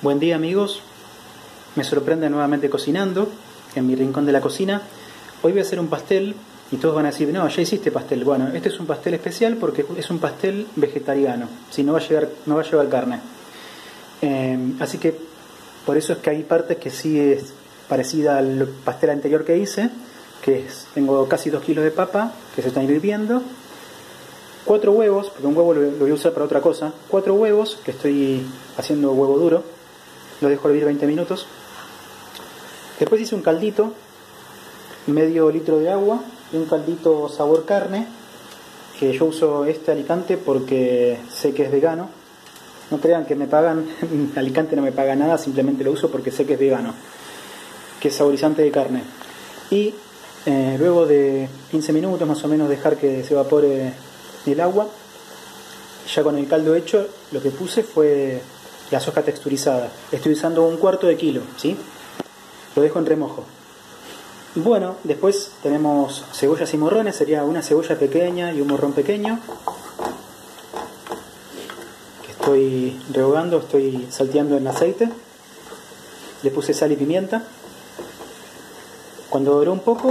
Buen día amigos, me sorprende nuevamente cocinando en mi rincón de la cocina. Hoy voy a hacer un pastel y todos van a decir, no, ya hiciste pastel. Bueno, este es un pastel especial porque es un pastel vegetariano, si no va a, llevar, no va a llevar carne. Eh, así que por eso es que hay partes que sí es parecida al pastel anterior que hice, que es, tengo casi 2 kilos de papa que se están hirviendo, cuatro huevos, porque un huevo lo, voy a usar para otra cosa, cuatro huevos, que estoy haciendo huevo duro, lo dejo hervir 20 minutos. Después hice un caldito, medio litro de agua y un caldito sabor carne, que yo uso este alicante porque sé que es vegano. No crean que me pagan, alicante no me paga nada, simplemente lo uso porque sé que es vegano, que es saborizante de carne. Y eh, luego de 15 minutos más o menos dejar que se evapore el agua. Ya con el caldo hecho, lo que puse fue la soja texturizada. Estoy usando un cuarto de kilo, ¿sí? Lo dejo en remojo. Bueno, después tenemos cebollas y morrones, sería una cebolla pequeña y un morrón pequeño. Que estoy rehogando, estoy salteando en aceite. Le puse sal y pimienta. Cuando doró un poco,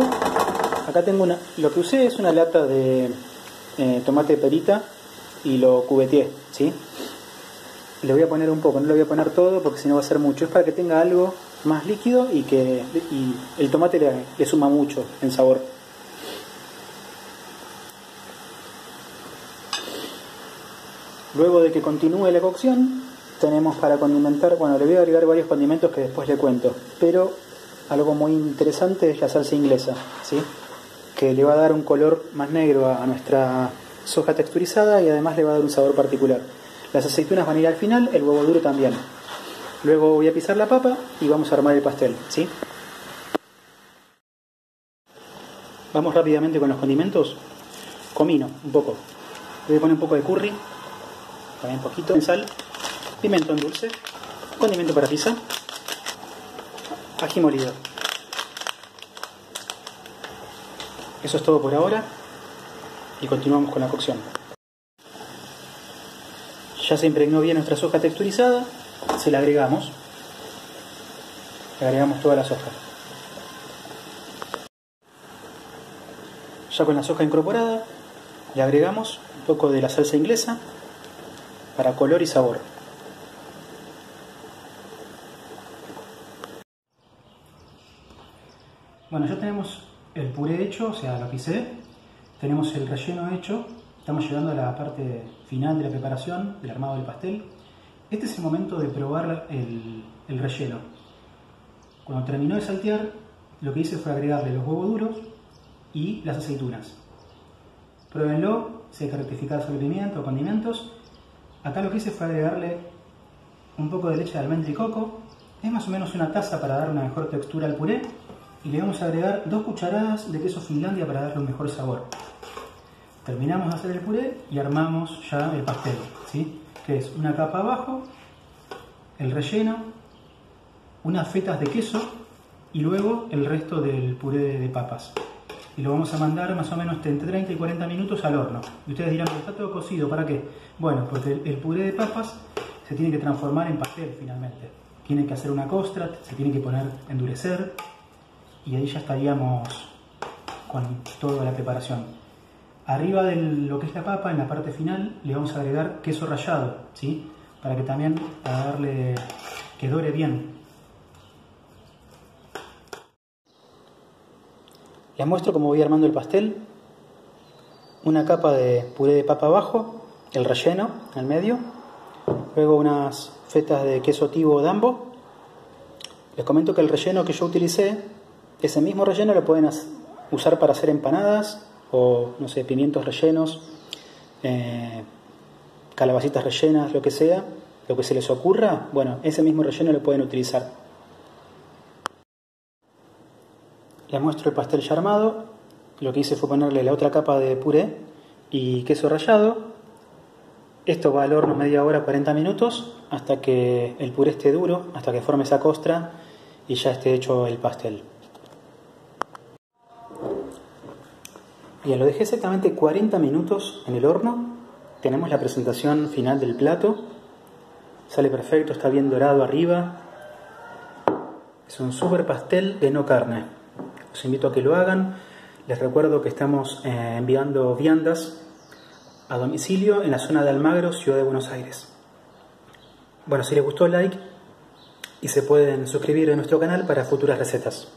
acá tengo una. Lo que usé es una lata de eh, tomate perita y lo cubeteé, ¿sí? Le voy a poner un poco, no le voy a poner todo porque si no va a ser mucho. Es para que tenga algo más líquido y que el tomate le, le suma mucho en sabor. Luego de que continúe la cocción, tenemos para condimentar, bueno, le voy a agregar varios condimentos que después le cuento, pero algo muy interesante es la salsa inglesa, ¿sí? que le va a dar un color más negro a nuestra soja texturizada y además le va a dar un sabor particular. Las aceitunas van a ir al final, el huevo duro también. Luego voy a pisar la papa y vamos a armar el pastel, ¿sí? Vamos rápidamente con los condimentos. Comino, un poco. Voy a poner un poco de curry, también poquito de sal, pimiento en dulce, condimento para pizza, ají molido. Eso es todo por ahora y continuamos con la cocción. Ya se impregnó bien nuestra soja texturizada, se la agregamos. Le agregamos toda la soja. Ya con la soja incorporada, le agregamos un poco de la salsa inglesa para color y sabor. Bueno, ya tenemos el puré hecho, o sea, lo pisé, tenemos el relleno hecho, estamos llegando a la parte final de la preparación, del armado del pastel. Este es el momento de probar el, el relleno. Cuando terminó de saltear, lo que hice fue agregarle los huevos duros y las aceitunas. Pruébenlo, si hay que rectificar sobre pimiento o condimentos. Acá lo que hice fue agregarle un poco de leche de almendra y coco. Es más o menos una taza para dar una mejor textura al puré y le vamos a agregar dos cucharadas de queso Finlandia para darle un mejor sabor. Terminamos de hacer el puré y armamos ya el pastel, ¿sí? que es una capa abajo, el relleno, unas fetas de queso y luego el resto del puré de papas. Y lo vamos a mandar más o menos entre 30 y 40 minutos al horno. Y ustedes dirán, está todo cocido, ¿para qué? Bueno, porque el puré de papas se tiene que transformar en pastel finalmente. Tiene que hacer una costra, se tiene que poner, endurecer, y ahí ya estaríamos con toda la preparación. Arriba de lo que es la papa, en la parte final, le vamos a agregar queso rallado, ¿sí? Para que también para darle que dore bien. Les muestro cómo voy armando el pastel. Una capa de puré de papa abajo, el relleno en el medio, luego unas fetas de queso tivo dambo. Les comento que el relleno que yo utilicé ese mismo relleno lo pueden usar para hacer empanadas o, no sé, pimientos rellenos, eh, calabacitas rellenas, lo que sea, lo que se les ocurra, bueno, ese mismo relleno lo pueden utilizar. Les muestro el pastel ya armado. Lo que hice fue ponerle la otra capa de puré y queso rallado. Esto va al horno media hora, 40 minutos, hasta que el puré esté duro, hasta que forme esa costra y ya esté hecho el pastel. Bien, lo dejé exactamente 40 minutos en el horno. Tenemos la presentación final del plato. Sale perfecto, está bien dorado arriba. Es un super pastel de no carne. Os invito a que lo hagan. Les recuerdo que estamos eh, enviando viandas a domicilio en la zona de Almagro, Ciudad de Buenos Aires. Bueno, si les gustó, like y se pueden suscribir a nuestro canal para futuras recetas.